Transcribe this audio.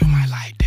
you might like